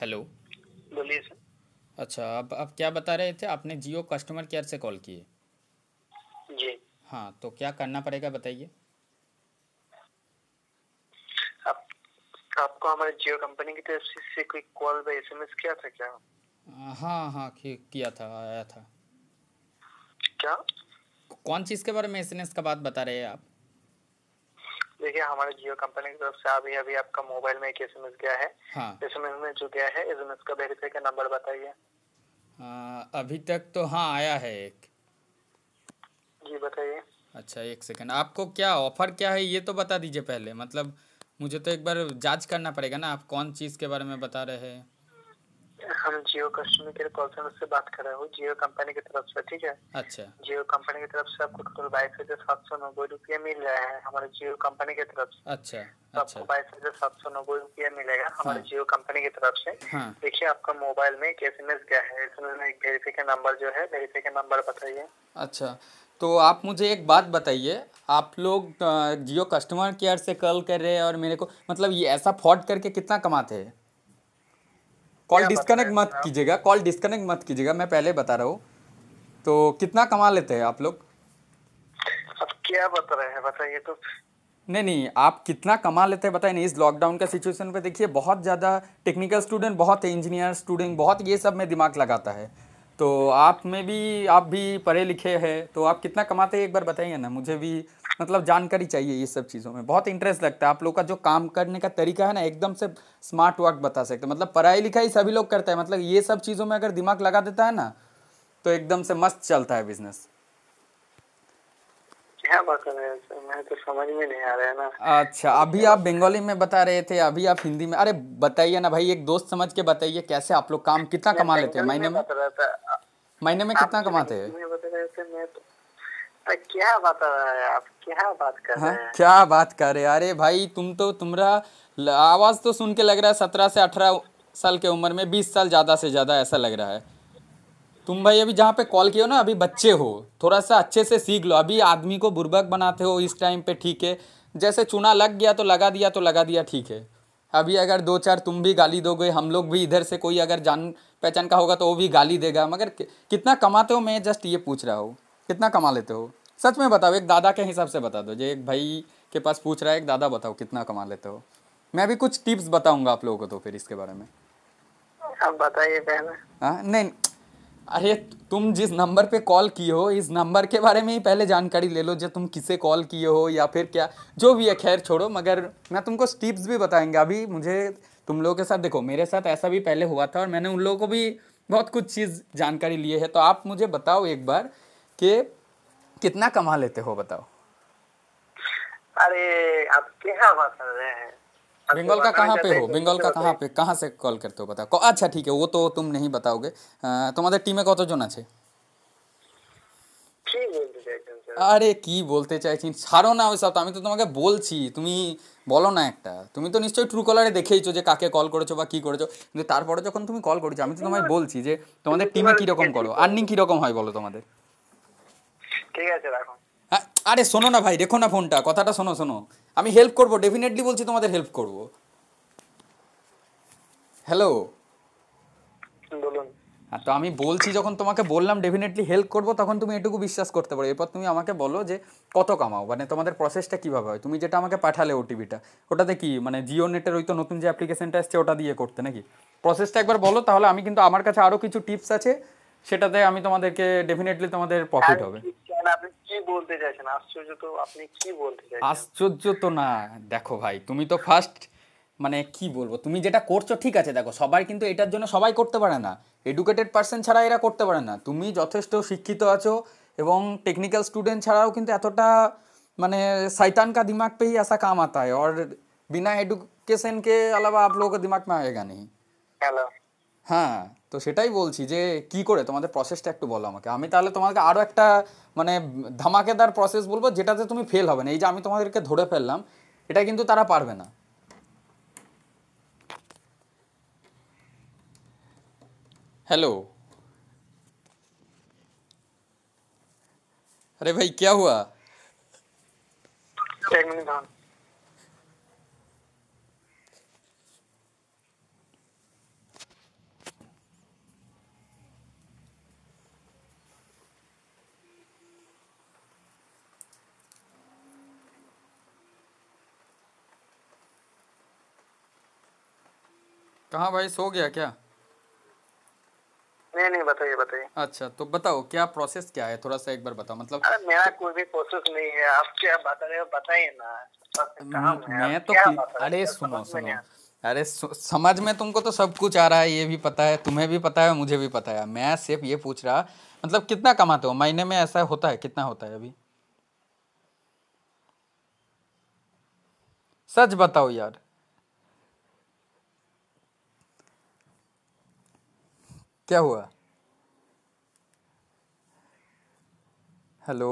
Hello. बोलिए sir. अच्छा अब अब क्या बता रहे थे? आपने जियो कस्टमर केयर से कॉल किए। जी। हाँ तो क्या करना पड़ेगा बताइए। आप आपको हमारे जियो कंपनी की तरफ़ से, कोई कॉल या एसएमएस किया था क्या? हाँ हाँ कि- किया था आया था। क्या? कौन चीज़ के बारे में एस एन एस का बात बता रहे हैं आप? देखिए हमारे जियो कंपनी की तरफ़ से अभी अभी आपका मोबाइल में एक एसएमएस गया है। हाँ। एसएमएस में जो गया है एसएमएस का वेरीफाई का नंबर बताइए। अभी तक तो हाँ आया है एक। जी बताइए। अच्छा एक सेकंड आपको क्या ऑफ़र क्या है ये तो बता दीजिए पहले। मतलब मुझे तो एक बार जाँच करना पड़ेगा ना आप कौन चीज़ के बारे में बता रहे हैं? हम Jio customer care call centre से बात कर रहे हो। जियो कंपनी की तरफ़ से ठीक है? अच्छा। जियो कंपनी की तरफ़ से आपको टोटल बाईस हज़ार सात सौ नब्बे रुपया मिल रहा है हमारे जियो कंपनी की तरफ़ से। अच्छा तो अच्छा। आपको बाईस हज़ार सात सौ नब्बे रुपया मिलेगा हमारे हाँ। जियो कंपनी की तरफ़ से। हाँ। देखिए आपका मोबाइल में एक एसएमएस गया है। एसएमएस में एक वेरीफाई का नंबर जो है वेरीफाई का नंबर बताइए। अच्छा तो आप मुझे एक बात बताइए। आप लोग जियो कस्टमर केयर से कॉल कर रहे हैं और मेरे को मतलब ये ऐसा फ्रॉड करके कितना कमाते हैं? कॉल डिस्कनेक्ट मत आप? कीजिएगा कॉल डिस्कनेक्ट मत कीजिएगा मैं पहले बता रहा हूँ। तो कितना कमा लेते हैं आप लोग? अब क्या बता रहे हैं? बताइए तो। नहीं नहीं आप कितना कमा लेते हैं बताइए नहीं इस लॉकडाउन का सिचुएशन पे देखिए बहुत ज़्यादा टेक्निकल स्टूडेंट बहुत है इंजीनियर स्टूडेंट बहुत ये सब में दिमाग लगाता है। तो आप में भी आप भी पढ़े लिखे हैं तो आप कितना कमाते हैं एक बार बताइए ना मुझे भी मतलब जानकारी चाहिए ये सब चीज़ों में। बहुत इंटरेस्ट लगता है। आप लोग का जो काम करने का तरीका है ना एकदम से स्मार्ट वर्क बता सकते हैं। मतलब पढ़ाई लिखाई सभी लोग करते हैं। मतलब ये सब चीज़ों में अगर दिमाग लगा देता है ना तो एकदम से मस्त चलता है बिज़नेस क्या बता रहे हैं? मैं तो समझ में नहीं आ रहा है ना। अच्छा अभी आप बंगाली में बता रहे थे अभी आप हिंदी में। अरे बताइए ना भाई एक दोस्त समझ के बताइए कैसे आप लोग काम कितना कमा लेते हैं? महीने में महीने में कितना कमाते हैं? क्या बता है आप क्या बात कर हाँ? रहे हैं? क्या बात कर रहे अरे भाई तुम तो तुम्हारा आवाज़ तो सुन के लग रहा है सत्रह से अठारह साल के उम्र में बीस साल ज़्यादा से ज़्यादा ऐसा लग रहा है। तुम भाई अभी जहाँ पे कॉल किए हो ना अभी बच्चे हो थोड़ा सा अच्छे से सीख लो। अभी आदमी को बुर्बक बनाते हो इस टाइम पे ठीक है। जैसे चुना लग गया तो लगा दिया तो लगा दिया ठीक है। अभी अगर दो चार तुम भी गाली दोगे हम लोग भी इधर से कोई अगर जान पहचान का होगा तो वो भी गाली देगा। मगर कितना कमाते हो मैं जस्ट ये पूछ रहा हूँ। कितना कमा लेते हो? सच में बताओ एक दादा के हिसाब से बता दो। जो एक भाई के पास पूछ रहा है एक दादा बताओ कितना कमा लेते हो? मैं भी कुछ टिप्स बताऊँगा आप लोगों को तो फिर इसके बारे में। आप बताइए पहले। हाँ नहीं अरे तुम जिस नंबर पे कॉल किए हो इस नंबर के बारे में ही पहले जानकारी ले लो जो तुम किसे कॉल किए हो या फिर क्या जो भी है खैर छोड़ो मगर मैं तुमको टिप्स भी बताएँगे। अभी मुझे तुम लोगों के साथ देखो मेरे साथ ऐसा भी पहले हुआ था और मैंने उन लोगों को भी बहुत कुछ चीज़ जानकारी लिए है। तो आप मुझे बताओ एक बार कि कितना कमा लेते हो बताओ अरे आप क्या बता रहे हैं आपको बंगाल का बताना कहाँ पे चाहते हो हैं, बंगाल का बताइए। कहाँ पे कहाँ से कॉल करते हो बताओ को- अच्छा ठीक है वो तो तुम नहीं बताओगे আহ, তোমাদের টিমে কতজন আছে কি বলতে চাইছেন স্যার আরে কি বলতে চাইছি ছাড়ো না ওইসব তো আমি তো তোমাকে বলছি তুমি বলো না একটা তুমি তো নিশ্চয়ই ট্রু কলারে দেখেইছো যে কাকে কল করেছো বা কি করেছো কিন্তু তারপরে যখন তুমি কল করেছো আমি তো তোমায় বলছি যে তোমাদের টিমে কীরকম করো আর্নিং কীরকম হয় বলো তোমাদের ঠিক আছে রাখুন আরে শোনো না ভাই রেখো না ফোনটা কথাটা শোনো শোনো। আমি হেল্প করব ডেফিনেটলি বলছি তোমাদের হেল্প করব। হ্যালো বলুন। হ্যাঁ তো আমি বলছি যখন তোমাকে বললাম ডেফিনেটলি হেল্প করব তখন তুমি এটুকু বিশ্বাস করতে পারো। এরপর তুমি আমাকে বলো যে কত কামাও মানে তোমাদের প্রসেসটা কীভাবে হয়? তুমি যেটা আমাকে পাঠালে ওটিপিটা ওটাতে কি মানে জিও নেটের ওই তো নতুন যে অ্যাপ্লিকেশনটা এসছে ওটা দিয়ে করতে নাকি? প্রসেসটা একবার বলো তাহলে আমি কিন্তু আমার কাছে আরও কিছু টিপস আছে সেটাতে আমি তোমাদেরকে ডেফিনেটলি তোমাদের প্রফিট হবে। আশ্চর্য তো না। দেখো ভাই তুমি তো ফার্স্ট মানে কি বলব? তুমি যেটা করছ ঠিক আছে দেখো সবাই কিন্তু এটার জন্য সবাই করতে পারে না। এডুকেটেড পার্সন ছাড়া এরা করতে পারে না। তুমি যথেষ্ট শিক্ষিত আছো এবং টেকনিক্যাল স্টুডেন্ট ছাড়াও কিন্তু এতটা মানে सैतान का दिमाग पे ही ऐसा काम आता है और बिना एडुकेशन के अलावा आप लोगों के दिमाग में आएगा नहीं हेलो তো সেটাই বলছি যে কি করে তোমাদের প্রসেসটা একটু বলো আমাকে আমি তাহলে তোমাকে আরও একটা মানে ধামাকেদার প্রসেস বলবো যেটাতে তুমি ফেল হবে না এই যে আমি তোমাদেরকে ধরে ফেললাম এটা কিন্তু তারা পারবে না हेलो अरे भाई क्या हुआ कहाँ भाई? सो गया क्या? नहीं नहीं बताइए बताइए। अच्छा तो बताओ क्या प्रोसेस क्या है? थोड़ा सा एक बार बताओ मतलब अरे मेरा कोई भी प्रोसेस नहीं है। आप क्या बता रहे हो बताइए ना। है, मैं तो अरे सुनो सुनो। अरे समझ में तुमको तो सब कुछ आ रहा है ये भी पता है तुम्हें भी पता है मुझे भी पता है। मैं सिर्फ़ ये पूछ रहा मतलब कितना कमाते हो? महीने में ऐसा होता है? कितना होता है अभी? सच बताओ यार। क्या हुआ? हेलो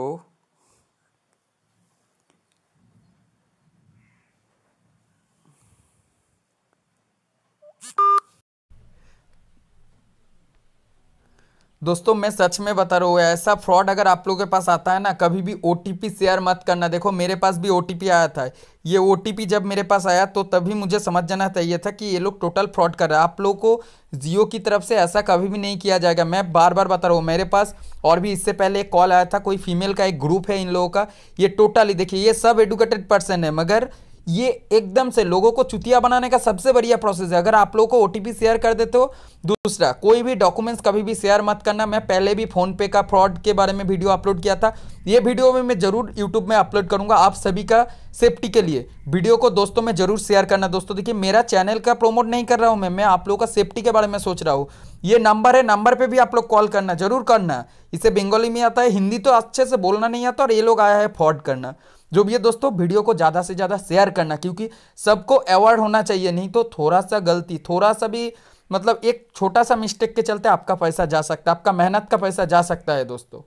दोस्तों, मैं सच में बता रहा हूँ, ऐसा फ्रॉड अगर आप लोगों के पास आता है ना, कभी भी ओटीपी शेयर मत करना। देखो, मेरे पास भी ओटीपी आया था। ये ओटीपी जब मेरे पास आया तो तभी मुझे समझ जाना चाहिए था कि ये लोग टोटल फ्रॉड कर रहे हैं। आप लोगों को जियो की तरफ़ से ऐसा कभी भी नहीं किया जाएगा। मैं बार बार बता रहा हूँ, मेरे पास और भी इससे पहले एक कॉल आया था, कोई फीमेल का एक ग्रुप है इन लोगों का। ये टोटली देखिए, ये सब एडुकेटेड पर्सन है, मगर ये एकदम से लोगों को चुतिया बनाने का सबसे बढ़िया प्रोसेस है। अगर आप लोगों को ओटीपी शेयर कर देते हो, दूसरा, कोई भी डॉक्यूमेंट्स कभी भी शेयर मत करना। मैं पहले भी फ़ोन पे का फ्रॉड के बारे में वीडियो अपलोड किया था। ये वीडियो में मैं ज़रूर यूट्यूब में अपलोड करूँगा आप सभी का सेफ्टी के लिए। वीडियो को दोस्तों में ज़रूर शेयर करना। दोस्तों, देखिए, मेरा चैनल का प्रमोट नहीं कर रहा हूँ मैं। मैं आप लोगों का सेफ्टी के बारे में सोच रहा हूँ। ये नंबर है नंबर पे भी आप लोग कॉल करना, ज़रूर करना। इसे बंगाली में आता है हिंदी तो अच्छे से बोलना नहीं आता और ये लोग आया है फ्रॉड करना। जो भी है दोस्तों वीडियो को ज़्यादा से ज़्यादा शेयर करना, क्योंकि सबको अवॉर्ड होना चाहिए, नहीं तो थोड़ा सा गलती थोड़ा सा भी मतलब एक छोटा सा मिस्टेक के चलते आपका पैसा जा सकता है, आपका मेहनत का पैसा जा सकता है दोस्तों।